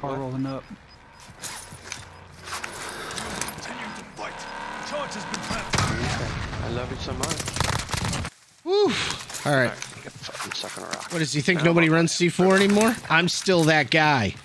Car What? rolling up. Continue to fight. Charge has been planted. I love you so much. Woo. All right. Alright, get a rock. What does he think? Now Nobody I'm- runs C4 anymore? I'm still that guy.